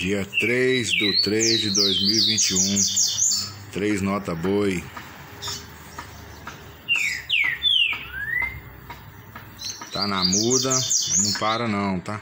Dia 3 do 3 de 2021. Três nota boi. Tá na muda, mas não para não, tá?